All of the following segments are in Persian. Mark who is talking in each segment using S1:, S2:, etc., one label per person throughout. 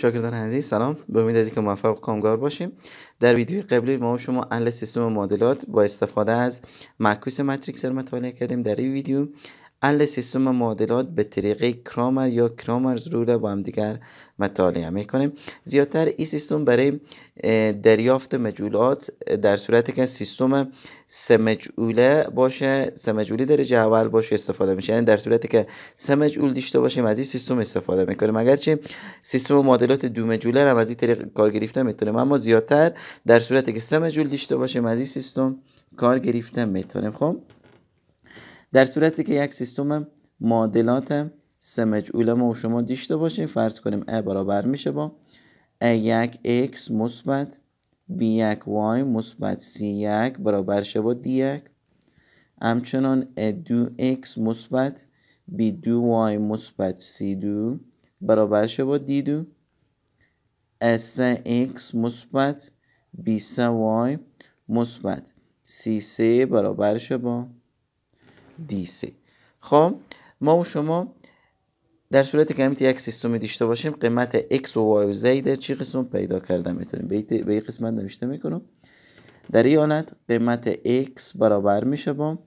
S1: شاگردان عزیز سلام. به امید از اینکه موفق و کامگار باشیم. در ویدیوی قبلی ما شما اهل سیستم معادلات با استفاده از معکوس ماتریکس رو مطالعه کردیم. در این ویدیو اهل سیستم معادلات به طریق کرامر یا کرامرز رول با هم دیگر مطالعه می‌کنیم. زیادتر این سیستم برای دریافت مجهولات در صورتی که سیستم سه مجهوله باشه سه مجهولی درجه اول باشه استفاده میشه. یعنی در صورتی که سه مجهول داشته باشیم از این سیستم استفاده می‌کنیم. اگرچه سیستم معادلات دو مجهوله هم از این طریق کار گرفته می‌تونیم. اما زیادتر در صورتی که سه مجهول داشته باشیم از این سیستم کار گرفته می‌تونیم. خب؟ در صورتی که یک سیستم معادلات سه مجعول ما و شما داشته باشیم فرض کنیم A برابر میشه با A یک X مثبت B یک Y مثبت C یک برابر شه با D یک. همچنان A دو X مثبت B دو Y مثبت C دو برابر شه با D دو. A سه X مثبت B سه Y مثبت C سه برابر شه با DC خب ما و شما در صورتی که همیتی یک سیستم داشته باشیم قیمت x و y و z در چی قسم پیدا کرده می‌تونیم؟ به این قسمت نوشته می‌کنم. در این حالت قیمت x برابر میشه با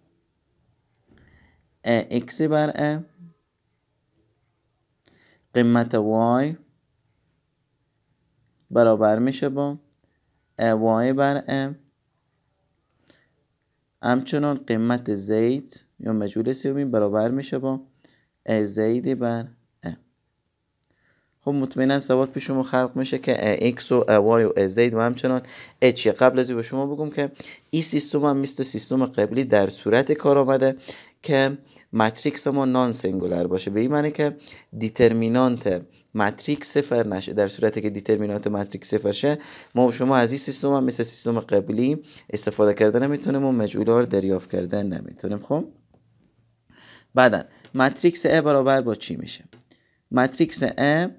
S1: x بر a. قیمت y برابر میشه با y بر a. همچنان قیمت زید یا مجهول سومین برابر میشه با زید بر ا. خب مطمئنا سوال پیش شما خلق میشه که x و y و زید و همچنان h قبل از به شما بگم که این سیستم هم مثل سیستم قبلی در صورتی کار میده که ماتریکس ما non-singular باشه. به این معنی که دیترمینانت ماتریکس صفر نشه. در صورتی که دیترمینانت ماتریکس صفر شه ما و شما از این سیستم هم مثل سیستم قبلی استفاده کردن نمی‌تونیم و رو دریافت کردن نمی‌تونیم. خب؟ بعدا ماتریکس A برابر با چی میشه؟ ماتریکس A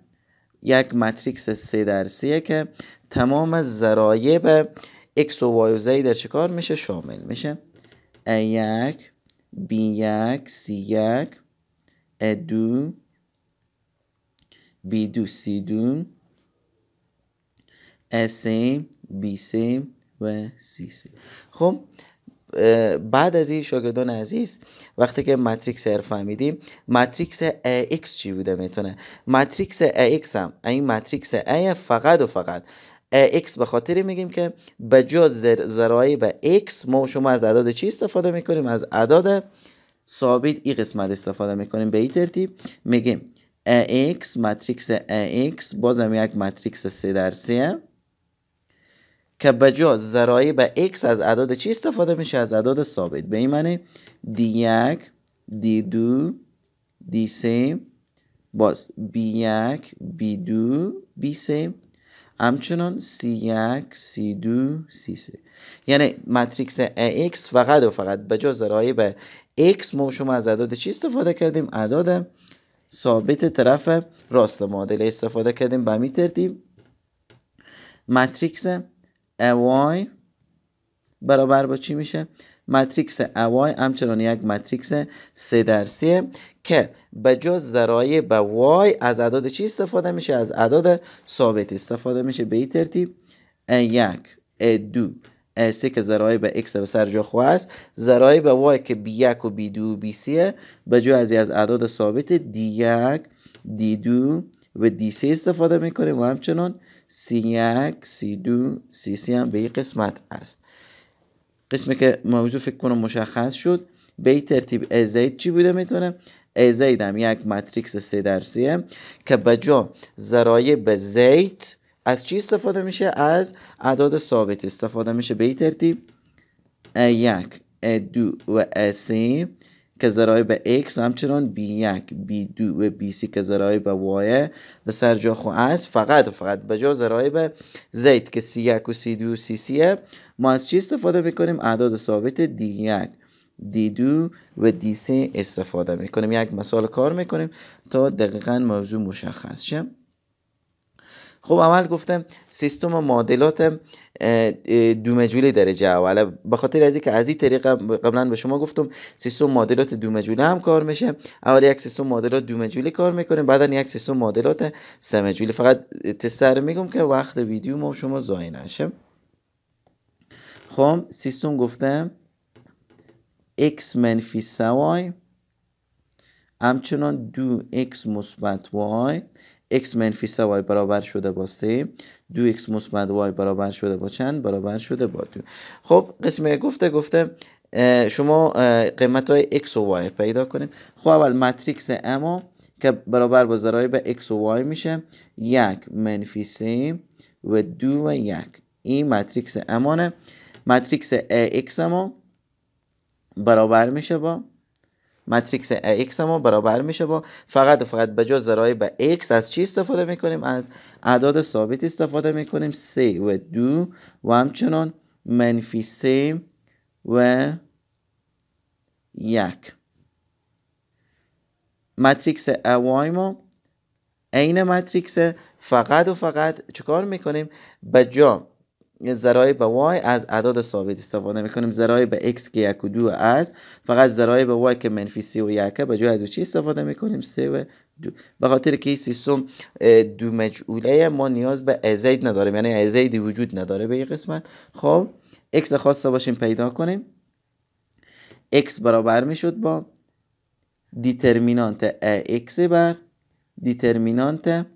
S1: یک ماتریکس سه درسیه که تمام ضرایب x و y و z در چکار میشه؟ شامل میشه. A1 B1 C1 A2 B2 C2 A3 B3 و C3 خب بعد از این شاگردان عزیز وقتی که ماتریکس R فهمیدیم ماتریکس AX چی بوده می‌تونه؟ ماتریکس AX هم این ماتریکس A فقط و فقط. x به خاطر میگیم که به جز به x ما شما از اعداد چی استفاده می‌کنیم؟ از اعداد ثابت این قسمت استفاده می‌کنیم. به این ترتیب میگیم AX ماتریکس AX بازم یک ماتریکس سه در سه که به جز به x از اعداد چی استفاده میشه؟ از اعداد ثابت. به این معنی d1 d2 d3 باز b1 b2 b3 همچنان c1 c2 c3 یعنی ماتریکس x فقط و فقط به جز به x ما شما از اعداد چی استفاده کردیم؟ اعداد ثابت طرف راست معادله استفاده کردیم. به همین ترتیب ماتریکس اوای برابر با چی میشه؟ ماتریکس اوای همچنان یک ماتریکس سه درسیه که به جز ذرایع به وای از اعداد چی استفاده میشه؟ از اعداد ثابت استفاده میشه. به این ترتیب یک دو سه که ذرایع به x به سر جا خواه است. ذرایع به y که b1 و b2 و b3 به جای از از اعداد ثابت d1 d2 و d3 استفاده می‌کنیم و همچنان C1 C2 C3 هم به این قسمت است. قسمی که موضوع فکر کنم مشخص شد. به این ترتیب ازید چی بوده می‌تونه؟ ازید هم یک ماتریکس سه درسیه که به جا ذرایع به زید از چی استفاده میشه؟ از اعداد ثابت استفاده میشه. به این ترتیب یک دو و سه که ذرای به x همچنان b1 b2 و b3 که ذرای به y به سر جا خو است. فقط و فقط به جا ذرای به زید که c1 و c2 و c3 ما از چی استفاده می‌کنیم؟ اعداد ثابت d1 d2 و d3 استفاده می‌کنیم. یک مثال کار می‌کنیم تا دقیقا موضوع مشخص شه. خب اول گفتم سیستم معادلات دو مجولی درجه اوله به خاطر از که از این طریق قبلا به شما گفتم سیستم معادلات دو مجولی هم کار میشه. اول یک سیستم معادلات دو مجولی کار می‌کنیم بعدا یک سیستم معادلات سه مجولی فقط تستر میگم که وقت ویدیو ما شما زای نشه. خب سیستم گفتم x منفی سوای همچنان دو x مثبت y. x منفی 3 y برابر شده با 3 دو x مثبت y برابر شده با چند؟ برابر شده با دو. خب قسم گفته گفته شما قیمت های x و y پیدا کنیم خب اول ماتریکس اما که برابر با ضرایب x و y میشه یک منفی 3 و دو و یک. این ماتریکس امانه ماتریکس x اما برابر میشه با ماتریکس x ما برابر میشه با فقط و فقط به جز ضرایب x از چی استفاده می‌کنیم؟ از اعداد ثابت استفاده می‌کنیم. 3 و 2 و همچنان منفی 3 و یک. ماتریکس اوای ما عین ماتریکس فقط و فقط چکار می‌کنیم؟ به جا ضرایب y از اعداد ثابت استفاده می‌کنیم. ضرایب x که یک و دو از فقط ضرایب y که منفی 3 و یک به جای از چی استفاده می‌کنیم؟ 3 و دو. به خاطر که این سیستم دو مجهوله ما نیاز به z نداریم. یعنی z ی وجود نداره به این قسمت. خب x خواسته باشیم پیدا کنیم. X برابر می‌شد با دیترمینانت x بر دیترمینانت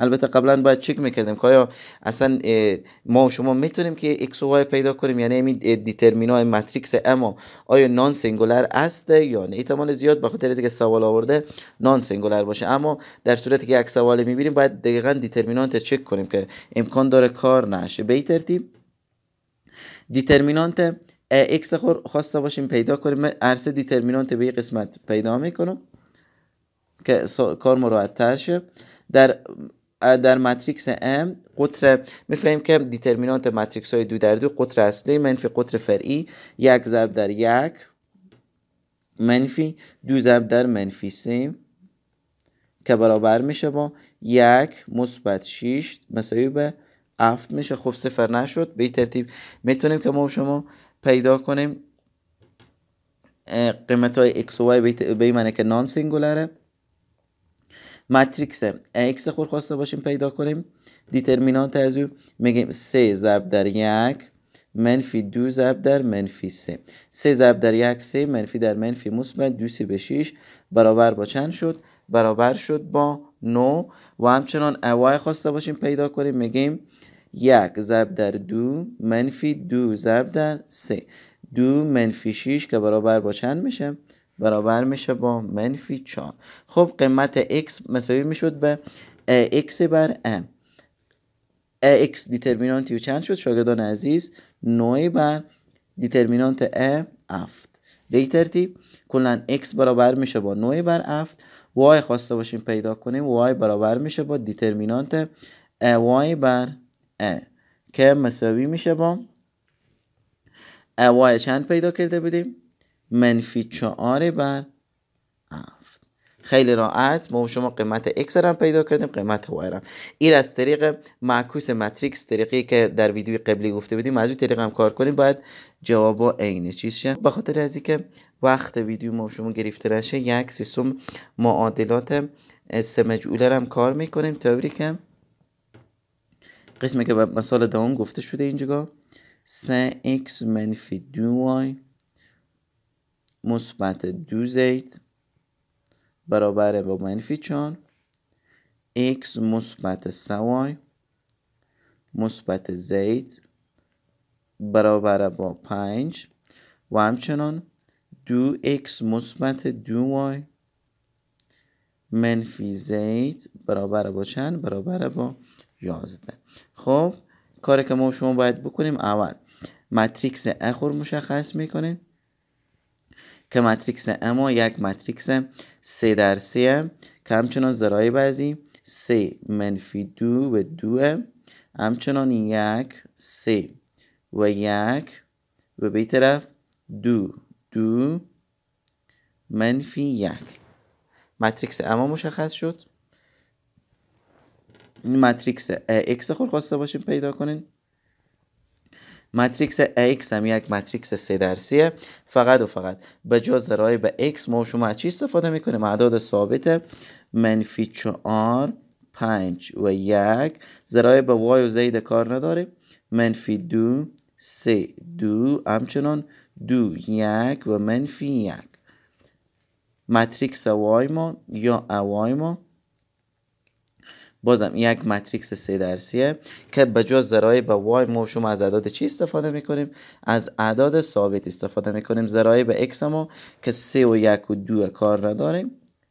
S1: البته قبلا باید چک می‌کردیم که آیا اصلا ما و شما می‌تونیم که x و y پیدا کنیم؟ یعنی این دیترمینانت ماتریکس ما آیا non-singular است یا نه؟ احتمال زیاد به خاطر اینکه سوال آورده non-singular باشه. اما در صورتی که یک سوال می‌بینیم باید دقیقا دیترمینانت چک کنیم که امکان داره کار نشه. به این ترتیب دیترمینانت x خواسته باشیم پیدا کنیم. هر سه دیترمینانت به قسمت پیدا می‌کنم که کار ما راحت تر شه. در در ماتریکس M قطر می‌فهمیم که دیترمینانت ماتریکس های دو در دو قطر اصلی منفی قطر فرعی یک ضرب در یک منفی دو ضرب در منفی سه که برابر میشه با یک مثبت 6 مساوی به هفت میشه. خب صفر نشد. به ترتیب می‌تونیم که ما شما پیدا کنیم قیمت های x و y به این که نان سینگولره ماتریکس x خور خواسته باشیم پیدا کنیم. دیترمینانت از او میگیم 3 ضرب در یک منفی دو ضرب در منفی 3 3 ضرب در یک 3 منفی در منفی مثبت دو سی به 6 برابر با چند شد؟ برابر شد با 9 و همچنان اوای خواسته باشیم پیدا کنیم میگیم یک ضرب در دو منفی دو ضرب در 3 دو منفی 6 که برابر با چند میشه؟ برابر میشه با منفی 4 خب قیمت x مساوی می‌شد به x بر m. X دیترمینانتی چند شد؟ شاگردان عزیز 9 بر دیترمینانت m 7 به ترتیب کلا x برابر میشه با 9 بر 7 y خواسته باشیم پیدا کنیم y برابر میشه با دیترمینانت y بر a که مساوی میشه با y چند پیدا کرده بودیم؟ منفی چهار بر هفت. خیلی راحت. ما شما قیمت x هم پیدا کردیم قیمت y هم. این از طریق معکوس ماتریکس طریقی که در ویدیو قبلی گفته بودیم از طریق هم کار کنیم. باید جوابا عین چیز شه. به خاطر از که وقت ویدیو ما شما گرفته نشه یک سیستم معادلات سه مجعوله هم کار می‌کنیم. تا که قسمی که به مثال دوم گفته شده اینجا 3x منفی 2y مثبت دو زید برابر با منفی چون x مثبت سوای مثبت زید برابر با پنج و همچنان دو x مثبت دو y منفی زید برابر با چند؟ برابر با یازده. خب کاری که ما شما باید بکنیم اول ماتریکس اخور مشخص می‌کنیم که ماتریکس اما یک ماتریکس سه در سه که همچنان ذرای بعضی سه منفی دو و دو همچنان یک سه و یک و به طرف دو دو منفی یک. ماتریکس اما مشخص شد. ماتریکس x خود خواسته باشیم پیدا کنین. ماتریکس x هم یک ماتریکس سه درسیه. فقط و فقط. به جز ضرایب x ما شما از چی استفاده می‌کنیم؟ اعداد ثابت منفی چهار پنج و یک. ضرایب y و زید کار نداریم. منفی دو سه دو. همچنان دو یک و منفی یک. ماتریکس وای ما یا اوای ما بازم یک ماتریکس سه درسیه که به جز ذرای به وای ما شما از اعداد چی استفاده می‌کنیم؟ از اعداد ثابت استفاده می‌کنیم. ذرای به x ما که سه و یک و دو کار نداریم.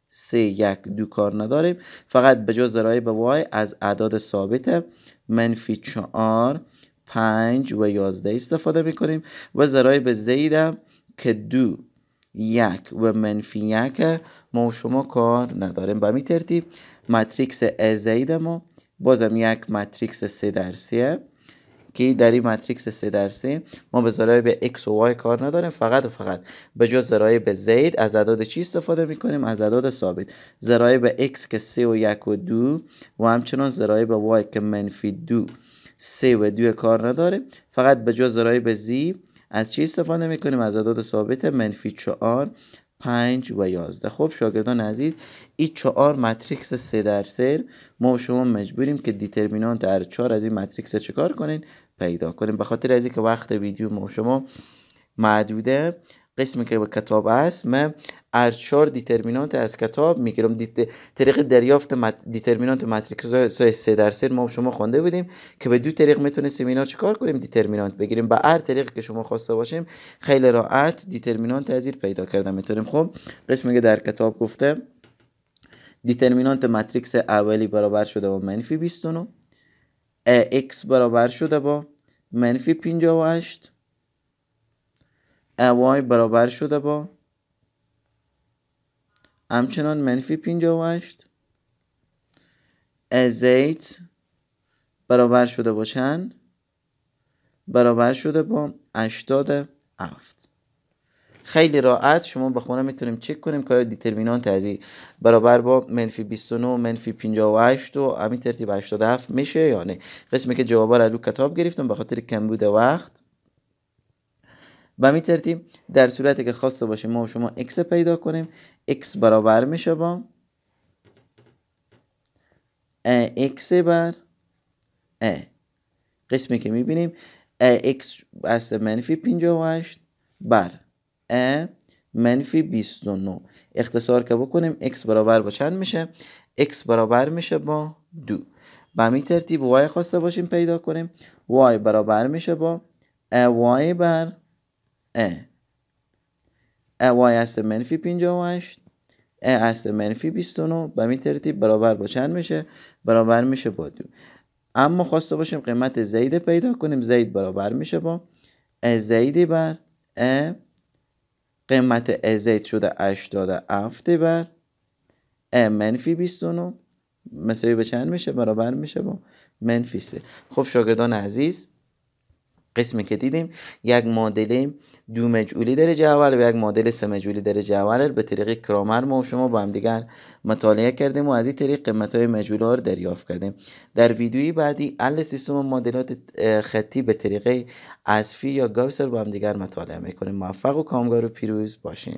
S1: سه یک دو کار نداریم. فقط به جز ذرای به وای از اعداد ثابت منفی چهار پنج و یازده استفاده می‌کنیم و ذرای به زیدم که دو یک و منفی یک ما و شما کار نداریم. به می ترتیب ماتریکس زید ما بازم یک ماتریکس سه درسیه که در این ماتریکس سه درسه ما به ذرایع به x و y کار نداریم. فقط و فقط به جز به زید از اعداد چی استفاده می‌کنیم؟ از اعداد ثابت. ذرایع به x که 3 و 1 و 2 و همچنان به y که منفی 2 3 و 2 کار نداره فقط به جز به z از چی استفاده می‌کنیم؟ از اعداد ثابت منفی 4 5 و 11 خب شاگردان عزیز این چهار ماتریکس سه در سه ما و شما مجبوریم که دیترمینانت هر چهار از این ماتریکس چکار کنین؟ پیدا کنیم به خاطر از که وقت ویدیو ما و شما محدوده قسمی که به کتاب است. من از چهار دیترمینانت از کتاب می‌گیرم. دیت... طریق دریافت مت... دیترمینانت ماتریکس سه در سه ما شما خونده بودیم که به دو طریق می‌تونستیم اینا چیکار کنیم؟ دیترمینانت بگیریم. به هر طریق که شما خواسته باشیم خیلی راحت دیترمینانت از پیدا کردن می‌تونیم. خب قسمی که در کتاب گفته دیترمینانت ماتریکس اولی برابر شده با منفی 29 x برابر شده با منفی 58 y برابر شده با همچنان منفی 58 z برابر شده با چند؟ برابر شده با 87 خیلی راحت شما به خونه می‌تونیم چک کنیم که دیترمینانت از برابر با منفی 29 منفی 58 و همین ترتیب 87 میشه یا نه. قسمی که جوابا رو کتاب گرفتم به خاطر کمبود وقت. به همین ترتیب در صورتی که خواسته باشیم ما و شما x پیدا کنیم. X برابر میشه با x بر a قسمی که می‌بینیم x از منفی 58 بر a منفی 29 اختصار که بکنیم x برابر با چند میشه؟ X برابر میشه با دو. به همین ترتیب y خواسته باشیم پیدا کنیم y برابر میشه با y بر a y هست منفی 58 a هست منفی 29 به همین ترتیب برابر با چند میشه برابر میشه با دو اما خواسته باشیم قیمت زید پیدا کنیم زید برابر میشه با زید بر a قیمت ازید شده 87 بر ا منفی 29 مساوی به چند میشه برابر میشه با منفی 3 خب شاگردان عزیز قسمی که دیدیم یک معادله دو مجعولی درجه اول و یک معادله سه مجعولی درجه اول به طریق کرامر ما و شما با هم دیگر مطالعه کردیم و از این طریق قیمت های مجعول ها رو دریافت کردیم. در ویدیوی بعدی ال سیستم معادلات خطی به طریق اصفی یا گاوسر با هم دیگر مطالعه می‌کنیم. موفق و کامگار و پیروز باشین.